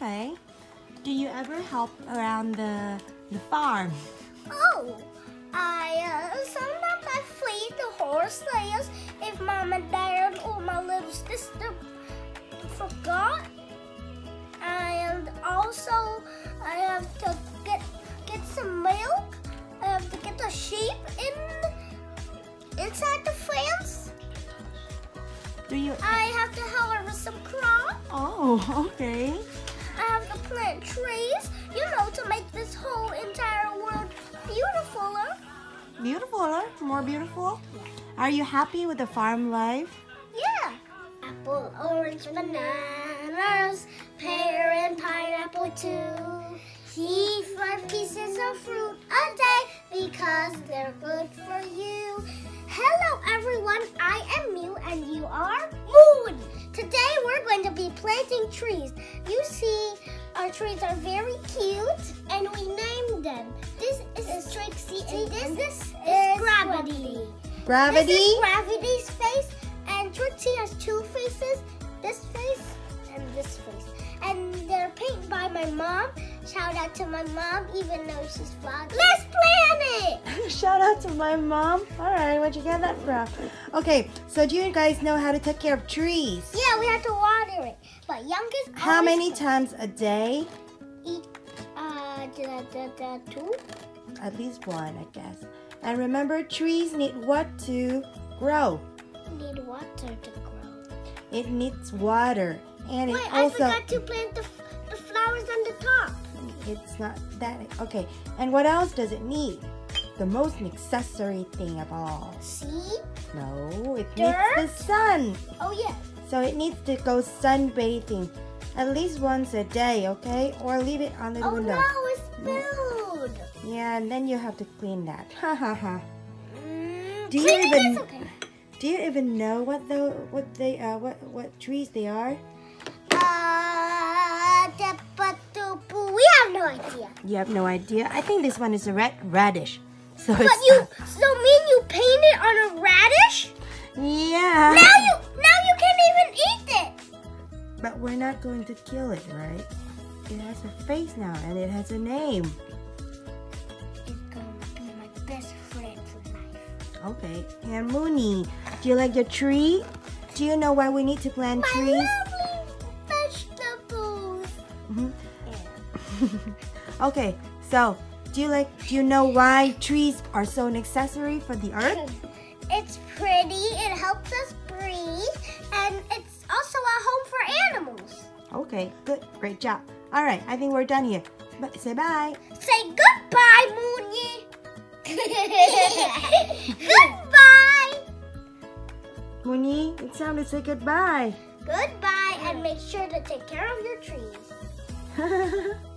Okay. Do you ever help around the the farm? Oh, I uh, sometimes I feed the horses if mom and dad or my little sister forgot. And also, I have to get get some milk. I have to get the sheep in inside the fence. Do you? I have to help with some crop. Oh, okay. Have to plant trees, you know, to make this whole entire world beautifuler. Beautiful, more beautiful. Are you happy with the farm life? Yeah. Apple, orange, bananas, pear, and pineapple too. Eat five pieces of fruit a day because they're good for you. Hello everyone, I am Miu and planting trees. You see, our trees are very cute and we named them. This is Trixie and this, is Gravity. Gravity. This is Gravity's face, and Trixie has two faces, this face and this face. And they're painted by my mom. Shout out to my mom, even though she's vlogging. Let's plan it! Shout out to my mom. All right, where'd you get that from? Okay, so do you guys know how to take care of trees? Yeah, we have to water it. But youngest How many times a day? Eat, uh, da, da, da, two? At least one, I guess. And remember, trees need what to grow? Need water to grow. It needs water. And Wait, it I forgot to plant the, the flowers on the top. it's not that okay. And what else does it need? The most necessary thing of all. See? No, it Dirt? needs the sun. Oh, yeah. So it needs to go sunbathing at least once a day, okay? Or leave it on the Oh, window. no, it's spilled. Yeah, and then you have to clean that. Ha ha ha. Mm, Do you even- okay. Do you even know what the what they uh what what trees they are? Uh, the- but the- we have no idea. You have no idea. I think this one is a red radish. So But you, so mean you painted on a radish? yeah. Now you, now you can't even eat it. But we're not going to kill it, right? It has a face now and it has a name. It's gonna be my best friend for life. Okay. And Mooney, do you like your tree? Do you know why we need to plant My trees? vegetables. Mhm. okay. So, do you like do you know why trees are so necessary for the earth? It's pretty. It helps us breathe, and it's also a home for animals. Okay, good. Great job. All right, I think we're done here. But say bye. Say goodbye, Mooney. goodbye. Mooney, it's time to say goodbye. Goodbye, and make sure to take care of your trees.